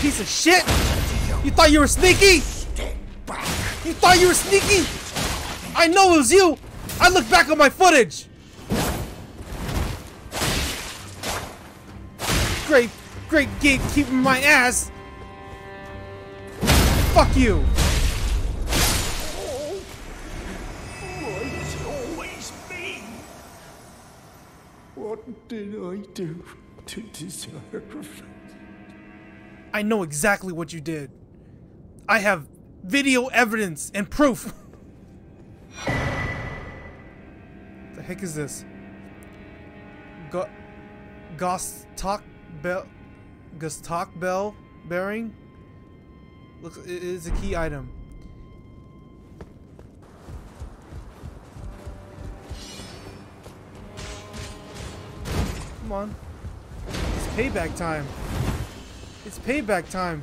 Piece of shit! You thought you were sneaky? You thought you were sneaky? I know it was you! I look back on my footage! Great, great gatekeeping my ass! Fuck you! What did I do to deserve? I know exactly what you did. I have video evidence and proof. the heck is this? Go Gostoc Bell Gostoc Bell bearing? Looks it is a key item. Come on. It's payback time. It's payback time.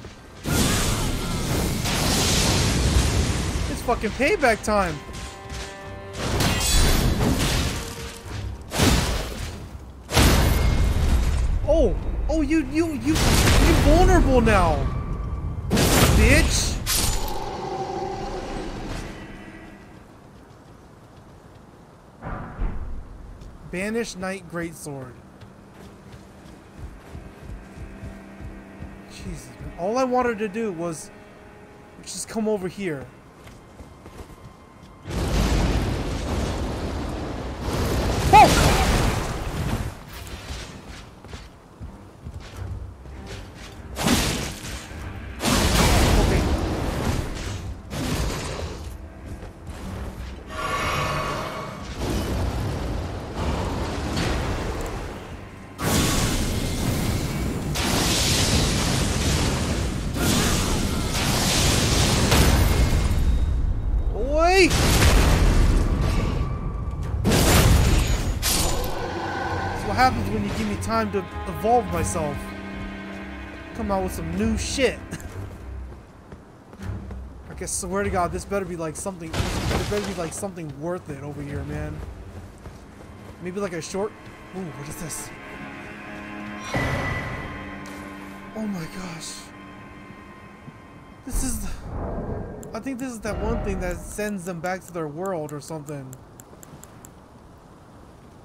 It's fucking payback time. Oh, oh, you, you, you, you vulnerable now, bitch. Banished Knight Greatsword. Jesus. All I wanted to do was just come over here. Time to evolve myself. Come out with some new shit. I guess swear to God, this better be like something. This better be like something worth it over here, man. Maybe like a short. Ooh, what is this? Oh my gosh. This is. I think this is that one thing that sends them back to their world or something.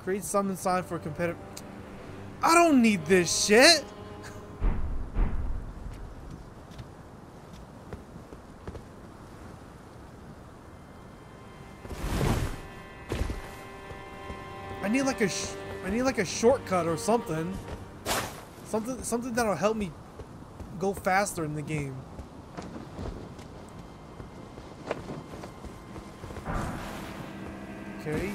Create summon sign for competitive. I don't need this shit. I need like a sh I need like a shortcut or something. Something something that'll help me go faster in the game. Okay.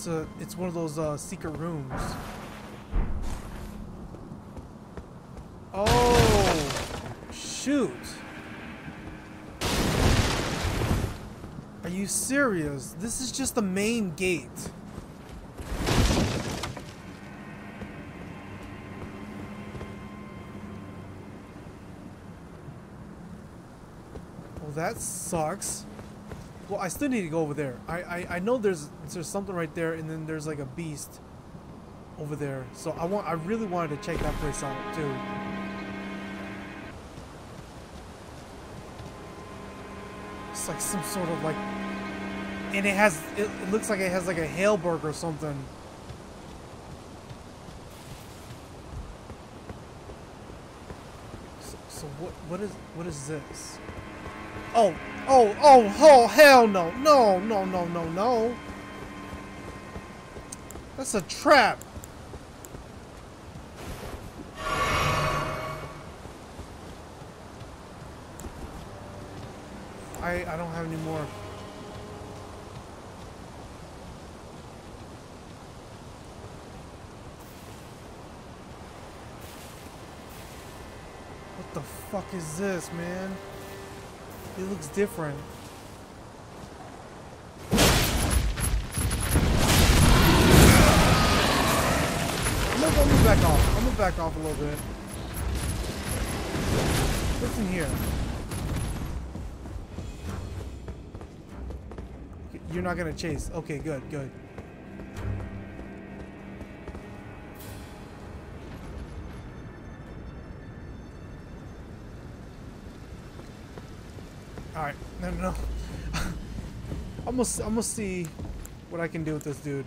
It's a it's one of those uh, secret rooms. Oh, shoot. Are you serious? This is just the main gate. Well, that sucks. Well, I still need to go over there. I, I, I know there's there's something right there, and then there's like a beast over there. So I want I really wanted to check that place out too. It's like some sort of like, and it has it, it looks like it has like a halberd or something. So, so what what is what is this? Oh oh oh oh hell no no no no no no. That's a trap. I I don't have any more. What the fuck is this, man? It looks different. On me back off. I'm gonna back off a little bit. What's in here? You're not gonna chase. Okay, good, good. No, no. I'm gonna, I'm gonna see what I can do with this dude.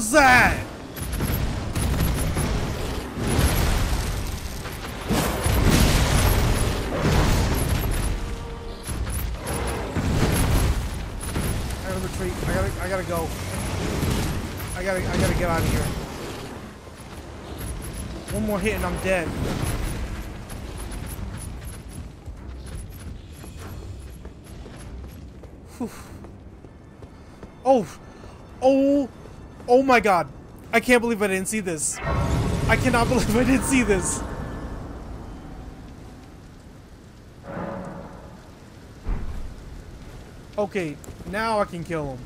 Was that? I gotta retreat. I gotta I gotta go. I gotta I gotta get out of here. One more hit and I'm dead. Whew. Oh, oh, oh my god. I can't believe I didn't see this. I cannot believe I didn't see this. Okay, now I can kill him.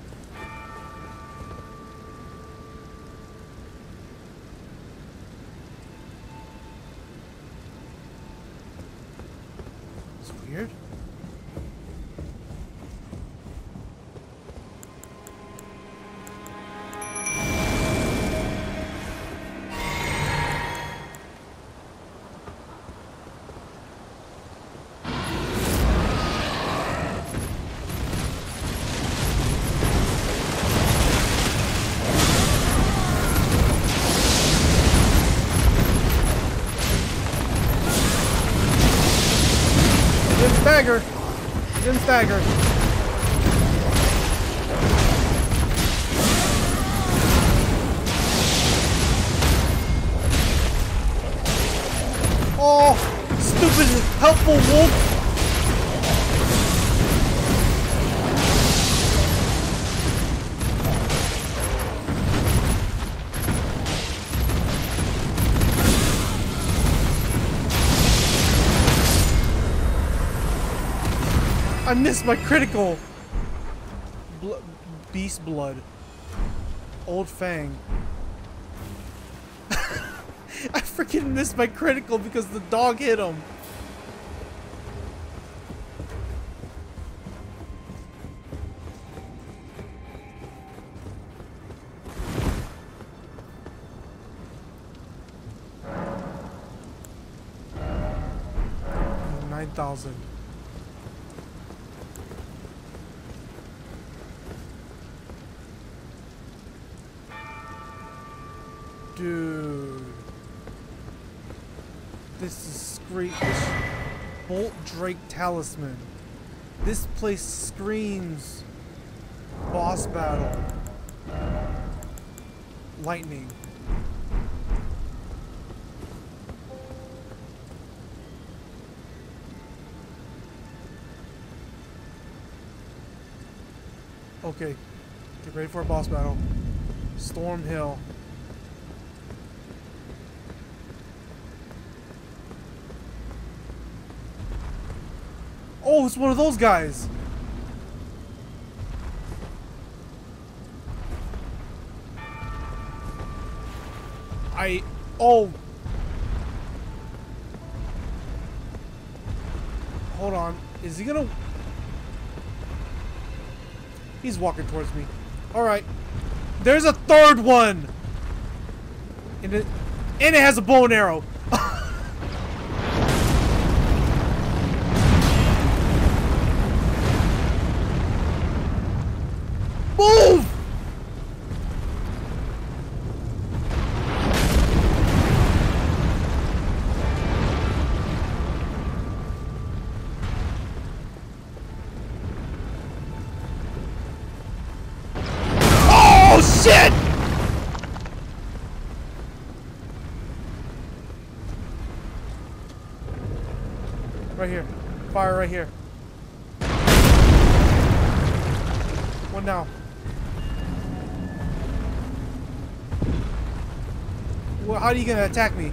I missed my critical. Bl beast blood. Old Fang. I freaking missed my critical because the dog hit him. Drake Talisman. This place screams boss battle. Lightning. Okay. Get ready for a boss battle. Storm Hill. Oh, it's one of those guys. I oh Hold on. Is he gonna He's walking towards me. Alright. There's a third one! And it and it has a bow and arrow. Right here. One down. Well, how are you gonna attack me?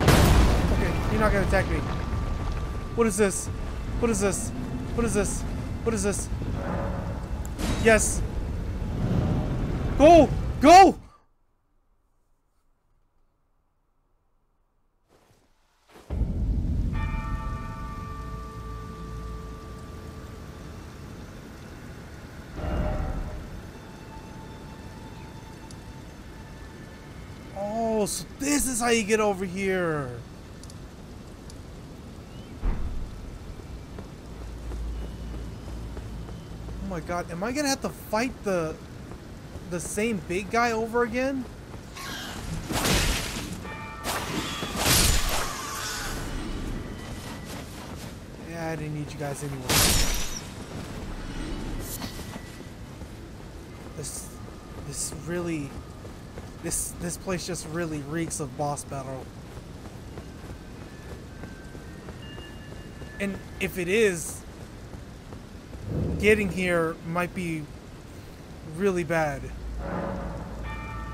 Okay, you're not gonna attack me. What is this? What is this? What is this? What is this? Yes. Go! Go! Is how you get over here. Oh my god, am I gonna have to fight the the same big guy over again? Yeah, I didn't need you guys anyway. This this really this this place just really reeks of boss battle. And if it is, getting here might be really bad.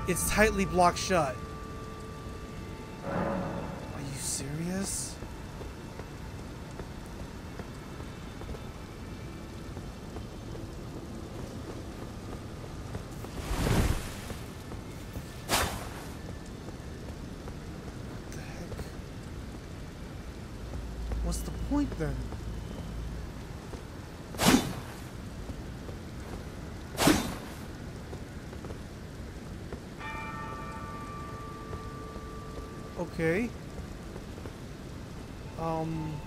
It's tightly blocked shut. Are you serious? What the heck? What's the point then? Okay. Um.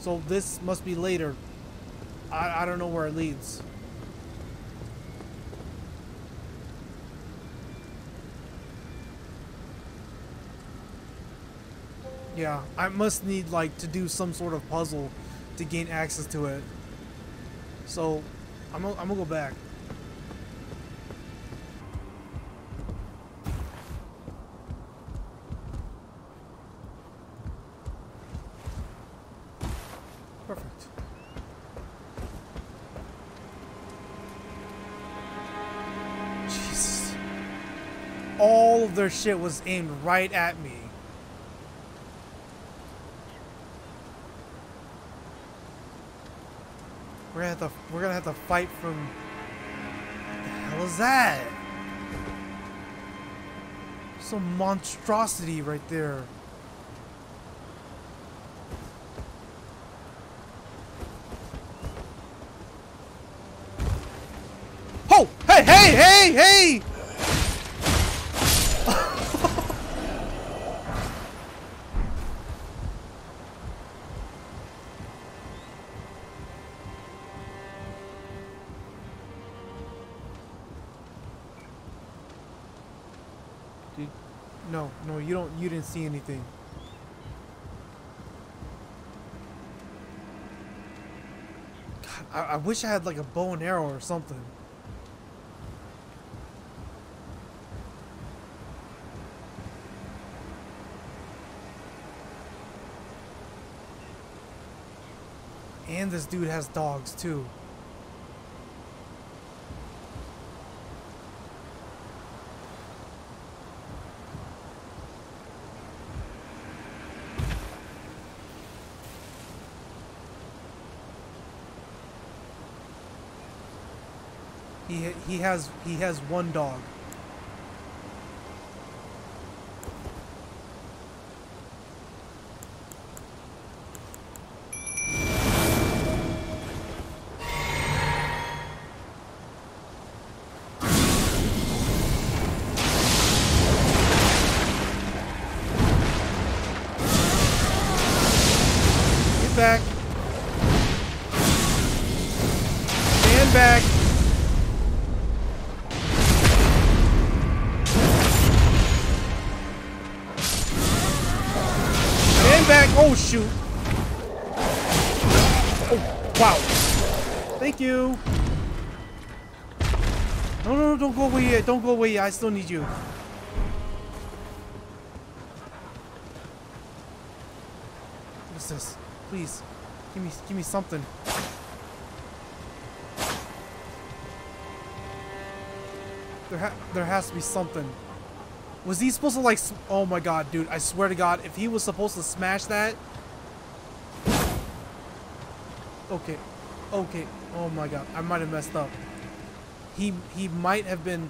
So this must be later. I, I don't know where it leads. Yeah, I must need like to do some sort of puzzle to gain access to it. So, I'm gonna, I'm gonna go back. Of their shit was aimed right at me. We're gonna have to we're gonna have to fight from what the hell is that? Some monstrosity right there. Oh! Hey, hey, hey, hey! You didn't see anything. God, I, I wish I had like a bow and arrow or something. And this dude has dogs too. He he has he has one dog. Away. I still need you. What's this? Please, give me, give me something. There, ha there has to be something. Was he supposed to like? Oh my god, dude! I swear to God, if he was supposed to smash that. Okay, okay. Oh my god, I might have messed up. He he might have been,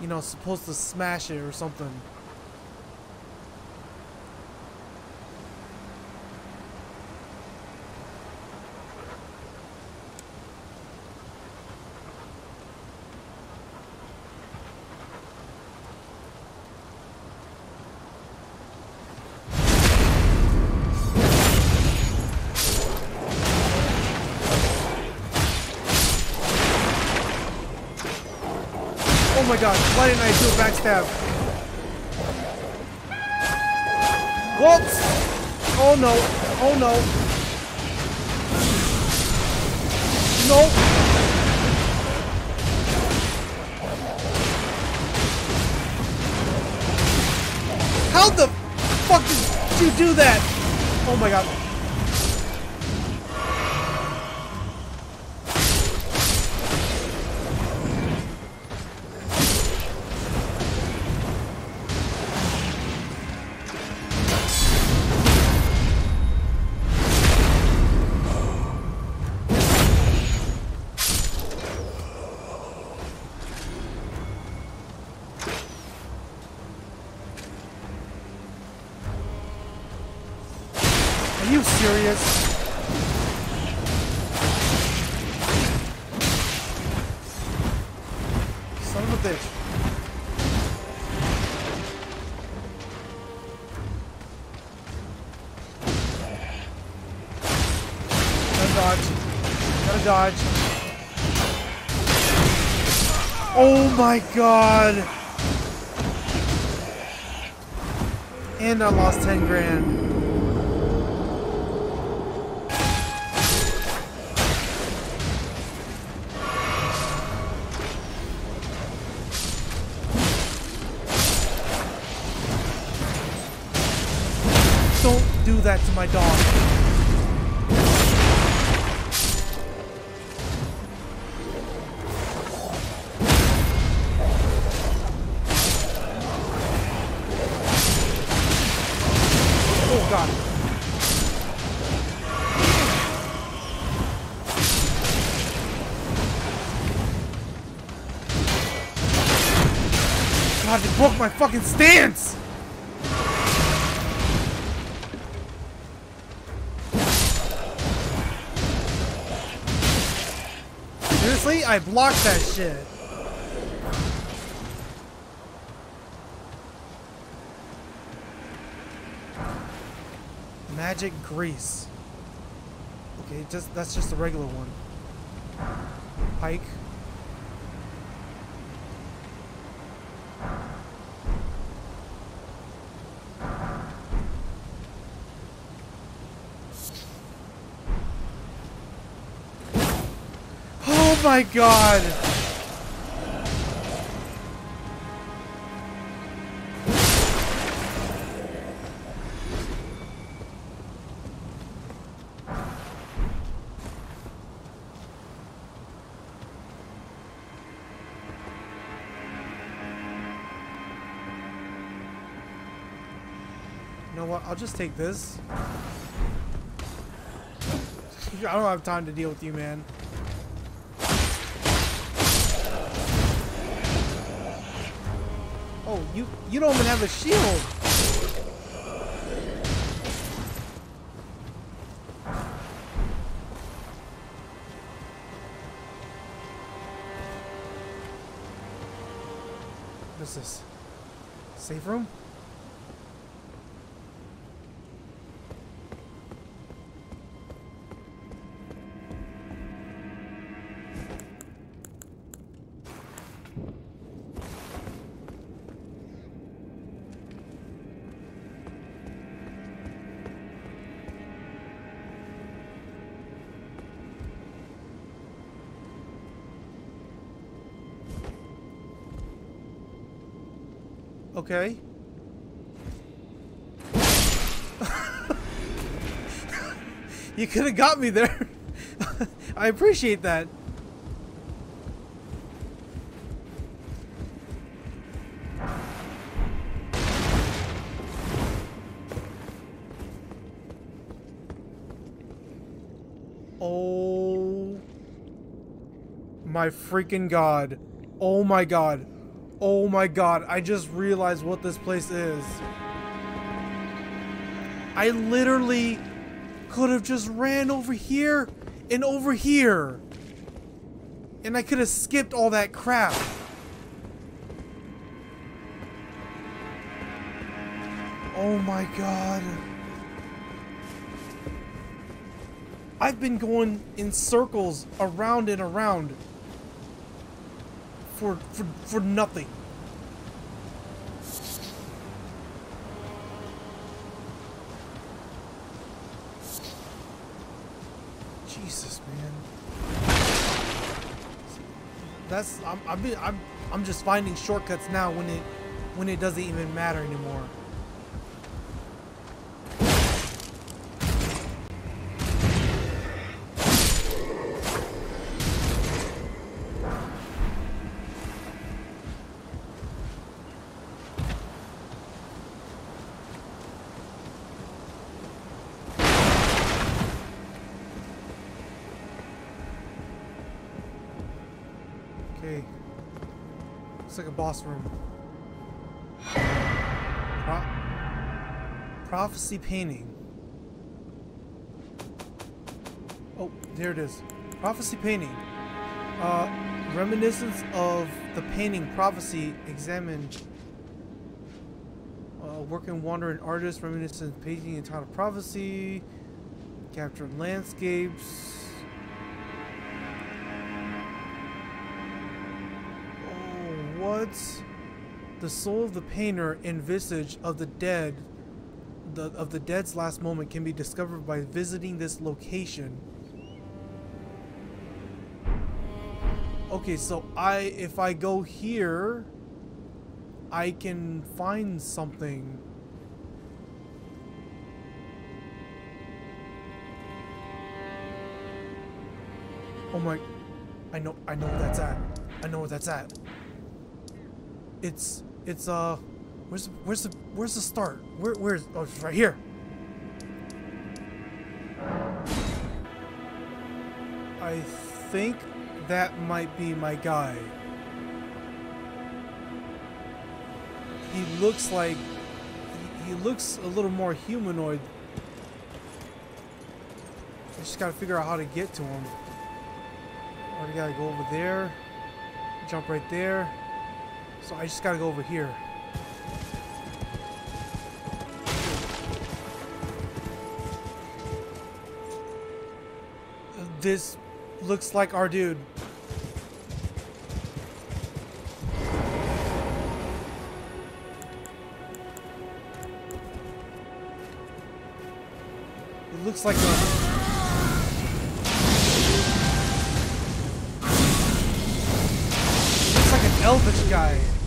you know, supposed to smash it or something. My god, why didn't I do a backstab? Whoops! Oh no, oh no. No! How the fuck did you do that? Oh my god. My god! And I lost 10 grand. Don't do that to my dog. My fucking stance! Seriously? I blocked that shit. Magic grease. Okay, just that's just a regular one. Pike. Oh my god! You know what? I'll just take this. I don't have time to deal with you, man. Oh, you you don't even have a shield. What's this? Safe room? Okay. you could have got me there. I appreciate that. Oh my freaking god. Oh my god. Oh my god. I just realized what this place is. I literally could have just ran over here and over here. And I could have skipped all that crap. Oh my god. I've been going in circles around and around for for for nothing. Jesus, man. That's I'm I'm I'm I'm just finding shortcuts now when it when it doesn't even matter anymore. Boss room. Pro prophecy painting. Oh, there it is. Prophecy painting. Uh, reminiscence of the painting prophecy examined. Uh, working wandering artist, reminiscent painting entitled prophecy. Captured landscapes. The soul of the painter and visage of the dead, the, of the dead's last moment, can be discovered by visiting this location. Okay, so I, if I go here, I can find something. Oh my, I know, I know where that's at. I know where that's at. It's, it's, uh, where's, where's the, where's the start? Where, where's, oh, it's right here. I think that might be my guy. He looks like, he, looks a little more humanoid. I just gotta figure out how to get to him. Already gotta go over there. Jump right there. So I just gotta go over here. This looks like our dude. It looks like a looks like an elvish guy.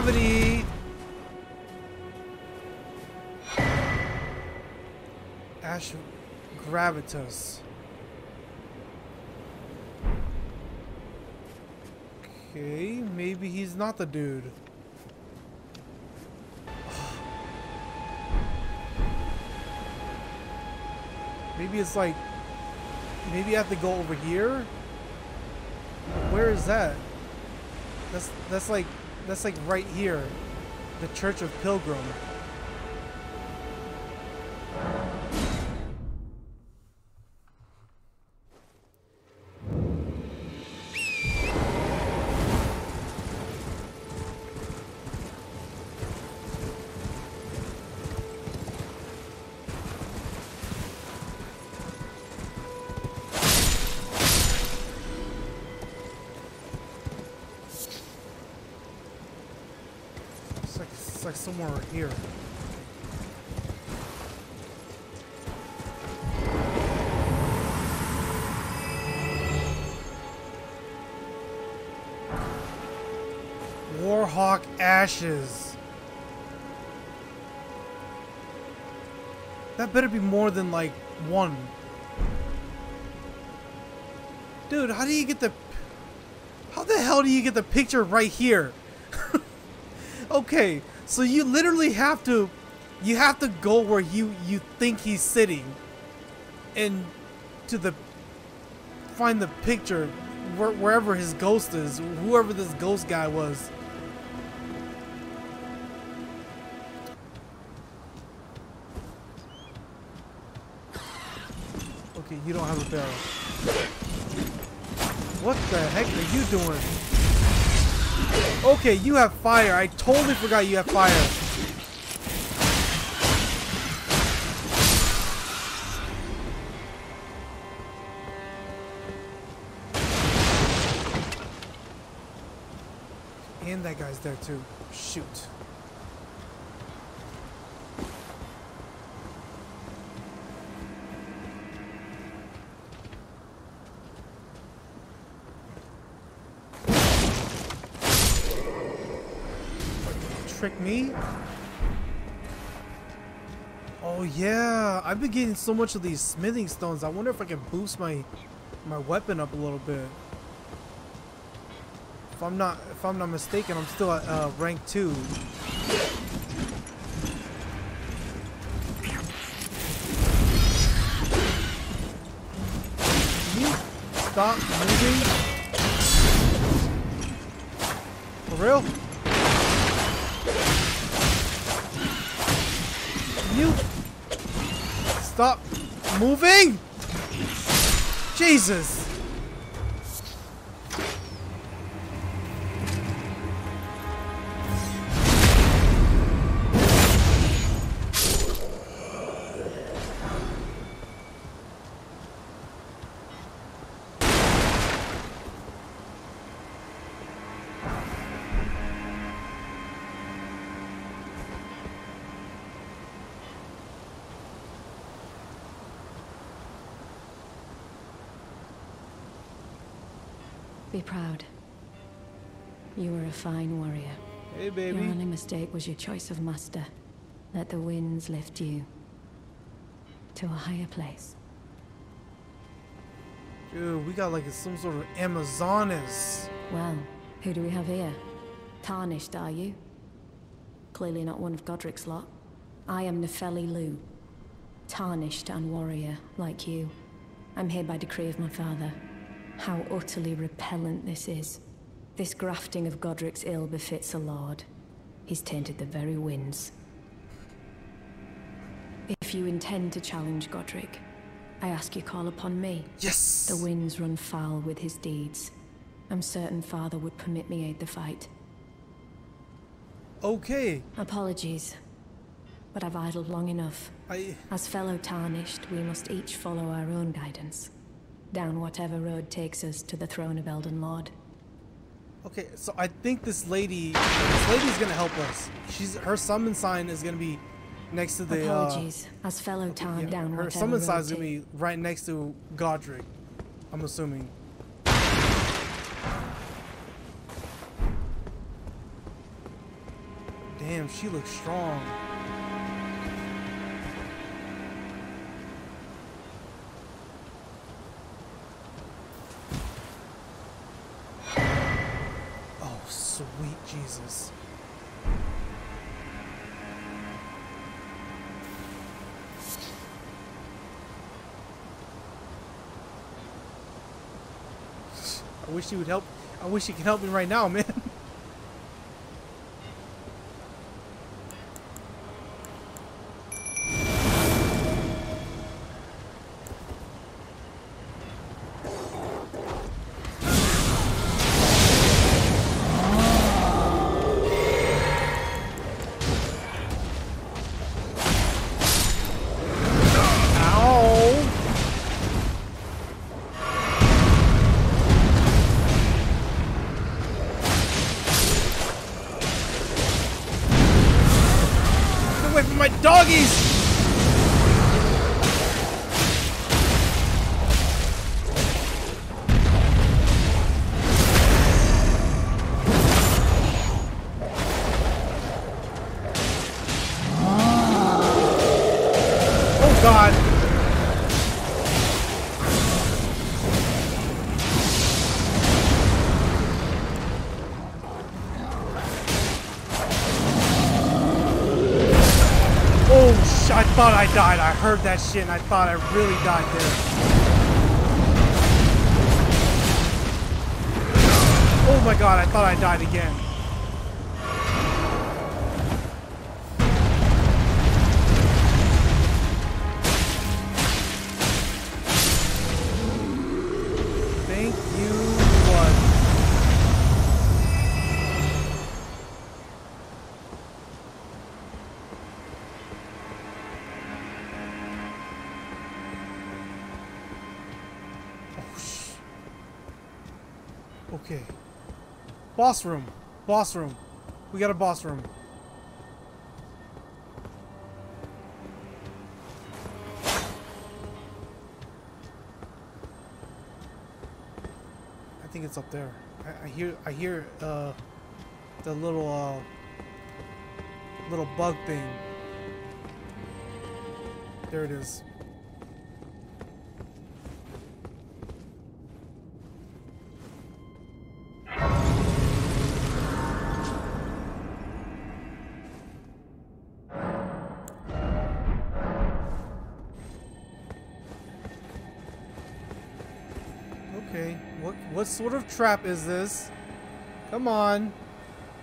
Gravity. Ash Gravitas. Okay, maybe he's not the dude. Maybe it's like, maybe I have to go over here? Where is that? That's, that's like, that's like right here. The Church of Pilgrim. Somewhere here. Warhawk Ashes. That better be more than like one. Dude, how do you get the... How the hell do you get the picture right here? okay, so you literally have to... You have to go where you, you think he's sitting. And to the... Find the picture where, wherever his ghost is. Whoever this ghost guy was. Okay, you don't have a barrel. What the heck are you doing? Okay, you have fire. I totally forgot you have fire. And that guy's there too. Shoot. Trick me? Oh yeah, I've been getting so much of these smithing stones. I wonder if I can boost my my weapon up a little bit. If I'm not if I'm not mistaken, I'm still at uh, rank two. Stop moving? For real? You stop moving? Jesus. Proud. You were a fine warrior. Hey, Your only mistake was your choice of master. Let the winds lift you to a higher place. Dude, we got like some sort of Amazonas. Well, who do we have here? Tarnished, are you? Clearly not one of Godrick's lot. I am Nepheli Loux. Tarnished and warrior, like you. I'm here by decree of my father. How utterly repellent this is. This grafting of Godrick's ill befits a lord. He's tainted the very winds. If you intend to challenge Godrick, I ask you call upon me. Yes. The winds run foul with his deeds. I'm certain father would permit me aid the fight. Okay. Apologies, but I've idled long enough. I As fellow tarnished, we must each follow our own guidance. Down whatever road takes us to the throne of Elden Lord. okay. So I think this lady, this lady's gonna help us. She's her summon sign is gonna be next to the. Uh, Apologies. As fellow Tarn yeah, down her summon sign is gonna be right next to Godrick. I'm assuming. Damn, she looks strong. Jesus. I wish you would help. I wish you could help me right now, man. heard that shit and I thought I really died there. Oh my god, I thought I died again. Boss room. Boss room. We got a boss room. I think it's up there. I, I hear I hear uh the little uh little bug thing. There it is. What sort of trap is this? Come on.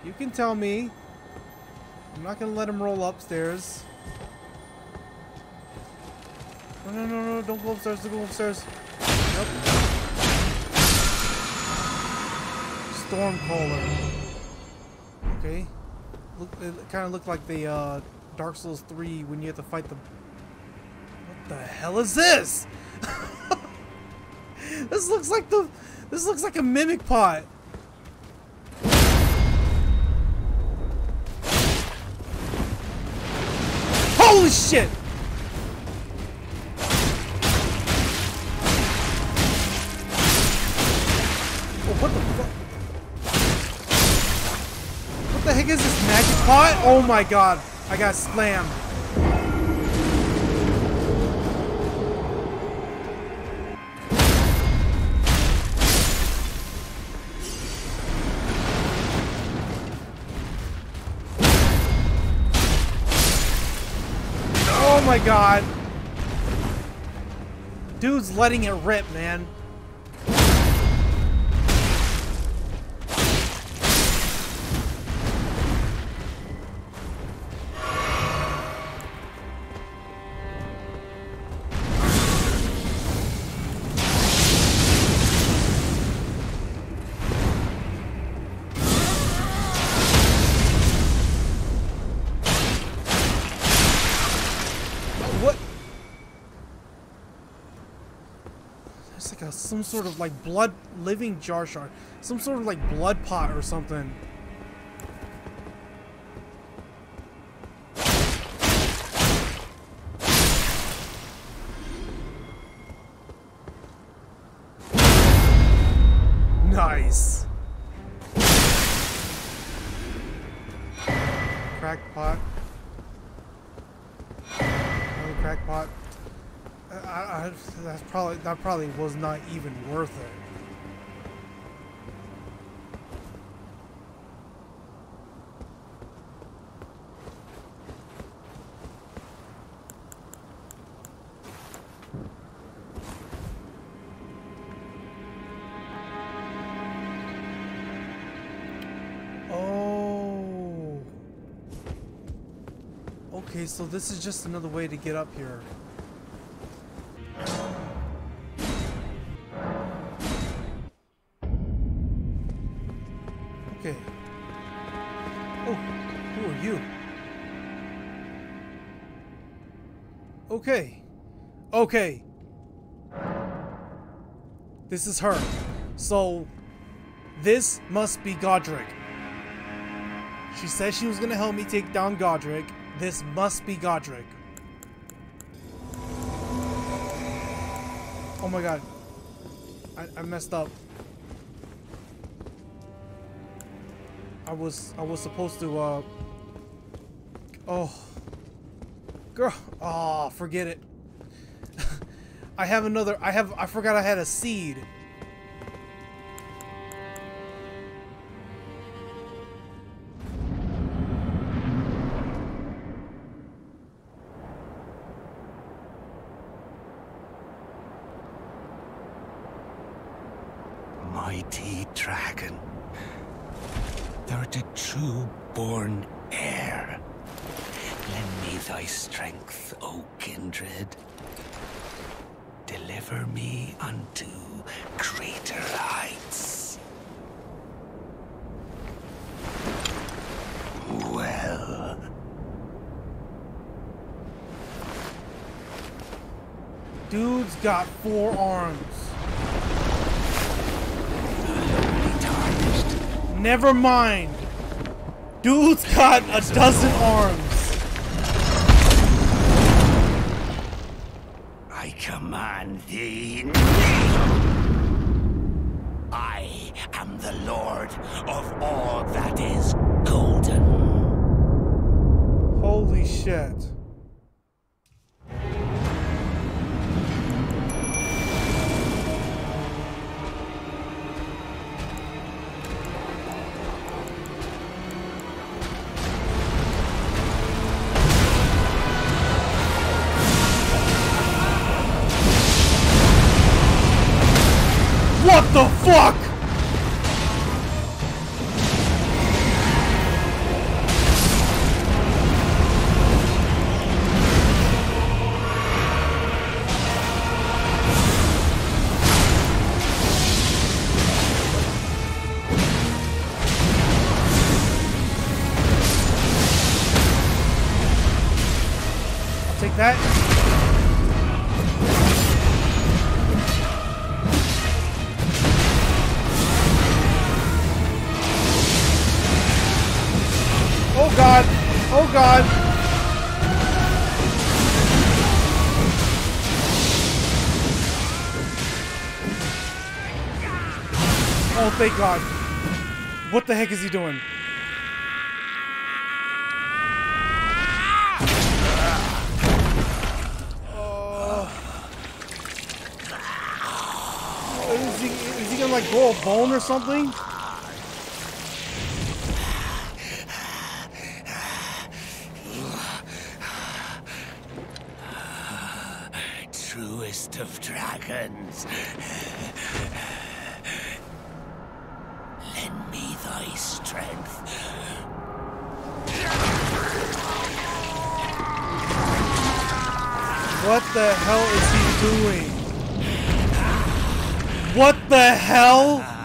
You can tell me. I'm not gonna let him roll upstairs. No, no, no, no, don't go upstairs, don't go upstairs. Nope. Stormcaller. Okay. Look, it kind of looked like the uh, Dark Souls 3 when you have to fight the... What the hell is this? This looks like the. This looks like a mimic pot. Holy shit! Oh, what the fuck? What the heck is this magic pot? Oh my god! I got slammed. God. Dude's letting it rip, man. Like a some sort of like blood living jar shard, some sort of like blood pot or something. That probably was not even worth it. Oh. Okay, so this is just another way to get up here. Okay. This is her. So, this must be Godrick. She said she was gonna help me take down Godrick. This must be Godrick. Oh my god. I, I messed up. I was I was supposed to uh Oh Girl oh forget it. I have another I have I forgot I had a seed. Got four arms. Never mind. Dude's got a dozen arms. I command thee. I am the lord of all that is golden. Holy shit. Thank god. What the heck is he doing? Oh. Is he, gonna like grow a bone or something? Truest of dragons. What the hell is he doing? What the hell?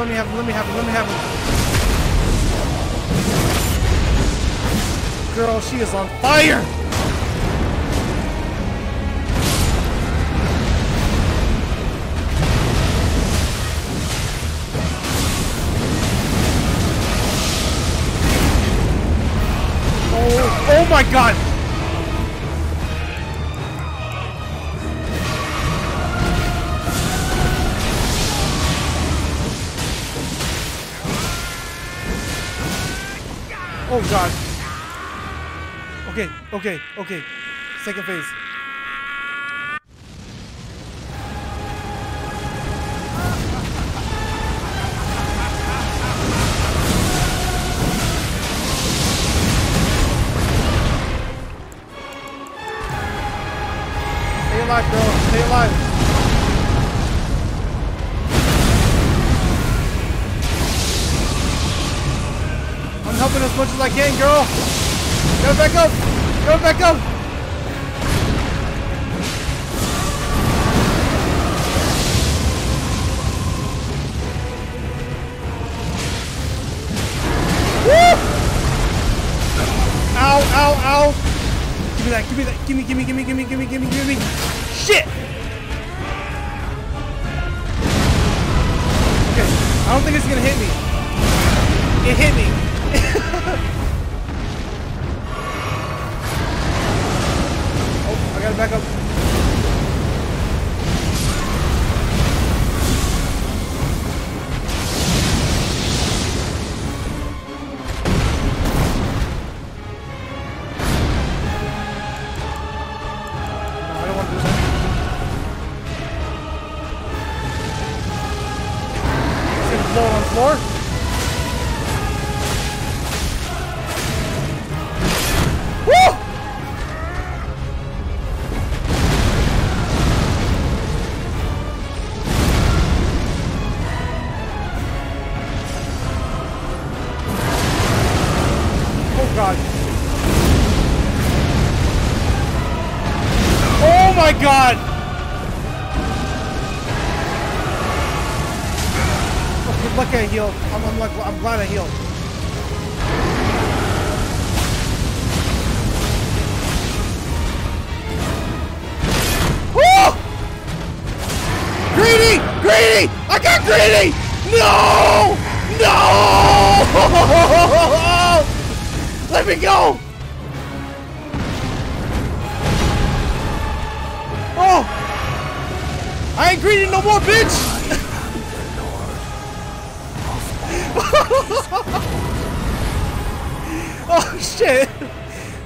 Let me have him, let me have him, let me have him. Girl, she is on fire! Oh, oh my god! God. Okay, okay, okay. Second phase. Girl. Go back up. Go back up. Woo! Ow, ow, ow. Give me that, give me that, give me, give me, give me, give me, give me, give me, give me. Shit! Okay, I don't think it's gonna hit me. It hit me. Back up.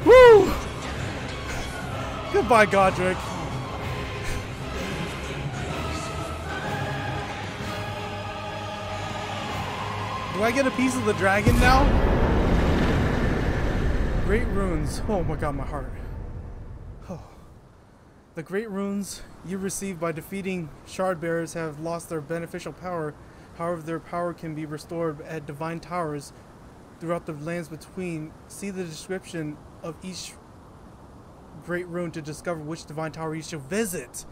Woo! Goodbye, Godrick. Do I get a piece of the dragon now? Great runes. Oh my god, my heart. Oh. The great runes you receive by defeating shard bearers have lost their beneficial power. However, their power can be restored at divine towers throughout the lands between. See the description of each great rune to discover which divine tower you should visit.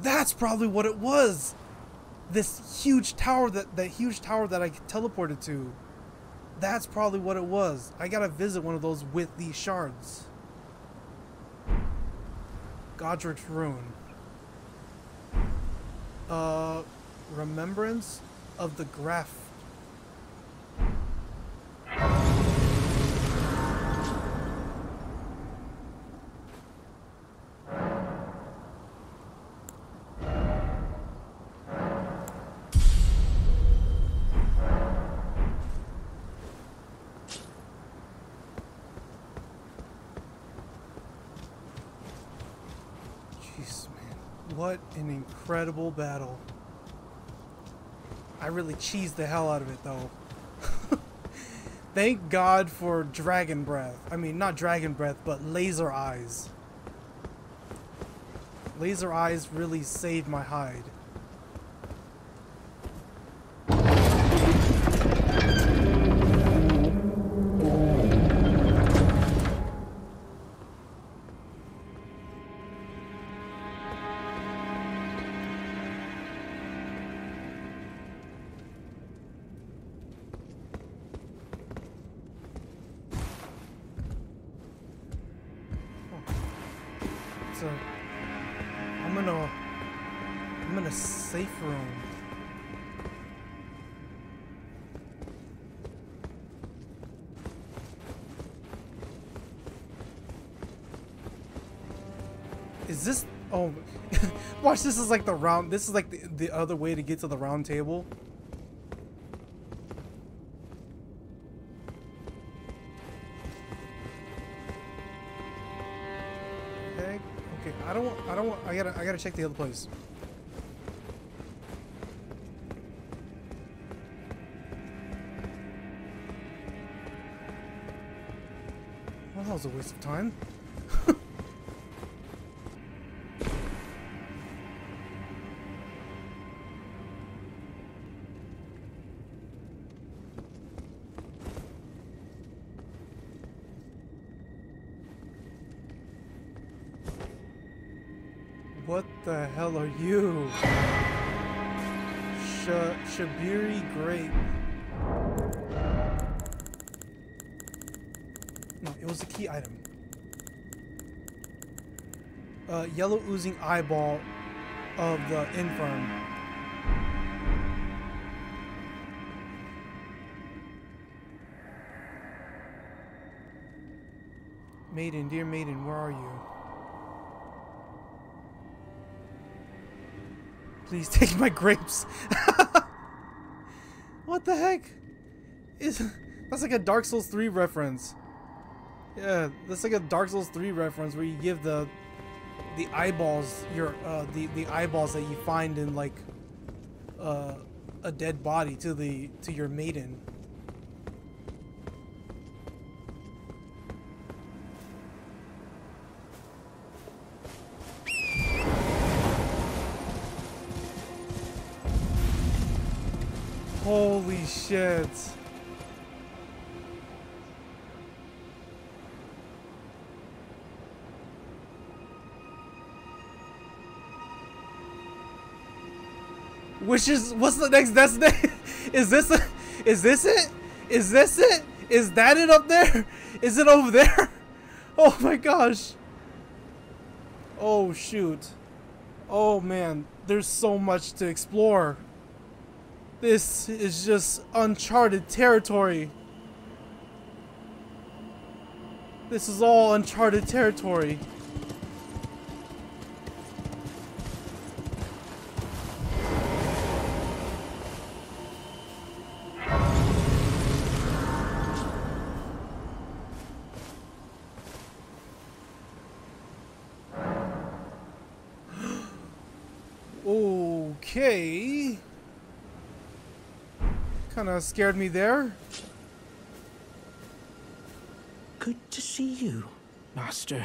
That's probably what it was. This huge tower that that huge tower that I teleported to. That's probably what it was. I gotta visit one of those with these shards. Godrick's Rune. Uh, remembrance of the Graph. Incredible battle. I really cheesed the hell out of it, though. Thank God for Dragon Breath. I mean, not Dragon Breath, but Laser Eyes. Laser Eyes really saved my hide. This is like the round. This is like the, the other way to get to the round table. Okay. Okay, I don't want. I don't want. I gotta. I gotta check the other place. Well, that was a waste of time. You? Sh Shabriri Grape. No, it was a key item. Uh, yellow oozing eyeball of the infirm. Maiden, dear maiden, where are you? Please take my grapes. what the heck? Is that's like a Dark Souls 3 reference. Yeah, that's like a Dark Souls 3 reference where you give the the eyeballs your uh the the eyeballs that you find in like uh a dead body to the to your maiden. Shit. Which is what's the next destination? Is this a, is this it? Is this it? Is that it up there? Is it over there? Oh my gosh. Oh shoot. Oh man, there's so much to explore. This is just uncharted territory. This is all uncharted territory. Kind of scared me there. Good to see you, Master.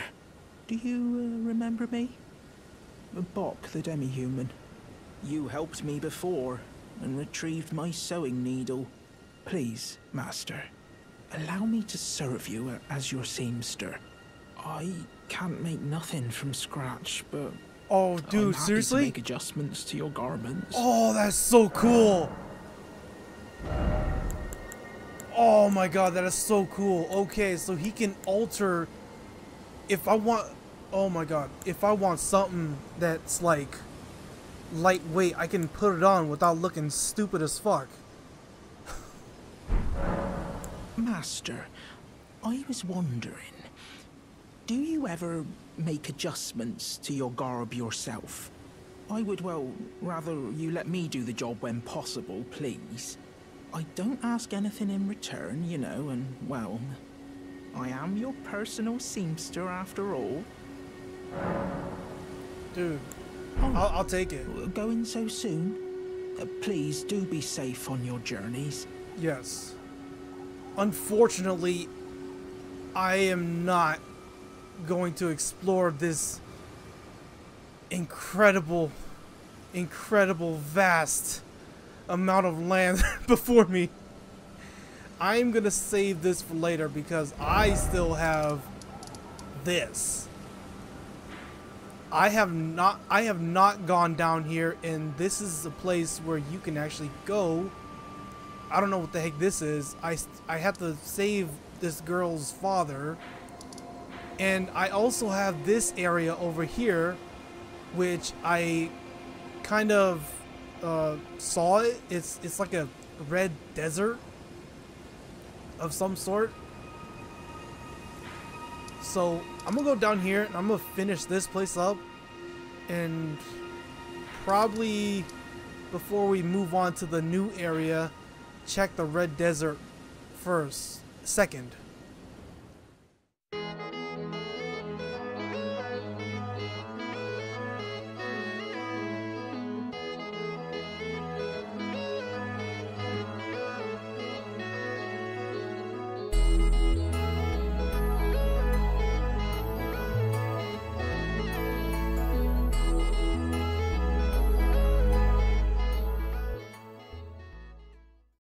Do you uh, remember me? Boc, the demi-human. You helped me before and retrieved my sewing needle. Please, Master, allow me to serve you uh, as your seamster. I can't make nothing from scratch, but Oh, I'm dude, happy seriously? to make adjustments to your garments. Oh, that's so cool. Oh my god, that is so cool. Okay, so he can alter if I want Oh my god, if I want something that's like lightweight, I can put it on without looking stupid as fuck. Master, I was wondering, do you ever make adjustments to your garb yourself? I would, well, rather you let me do the job when possible, please. I don't ask anything in return, you know, and, well, I am your personal seamster after all. Dude, Oh, I'll, I'll take it. going so soon? Uh, please do be safe on your journeys. Yes. Unfortunately, I am not going to explore this incredible, incredible, vast amount of land before me. I'm gonna save this for later because I still have this. I have not I have not gone down here and this is a place where you can actually go I don't know what the heck this is. I, I have to save this girl's father. And I also have this area over here, which I kind of uh, saw it. It's, it's like a red desert of some sort. So I'm gonna go down here and I'm gonna finish this place up. And probably before we move on to the new area, check the red desert first, second.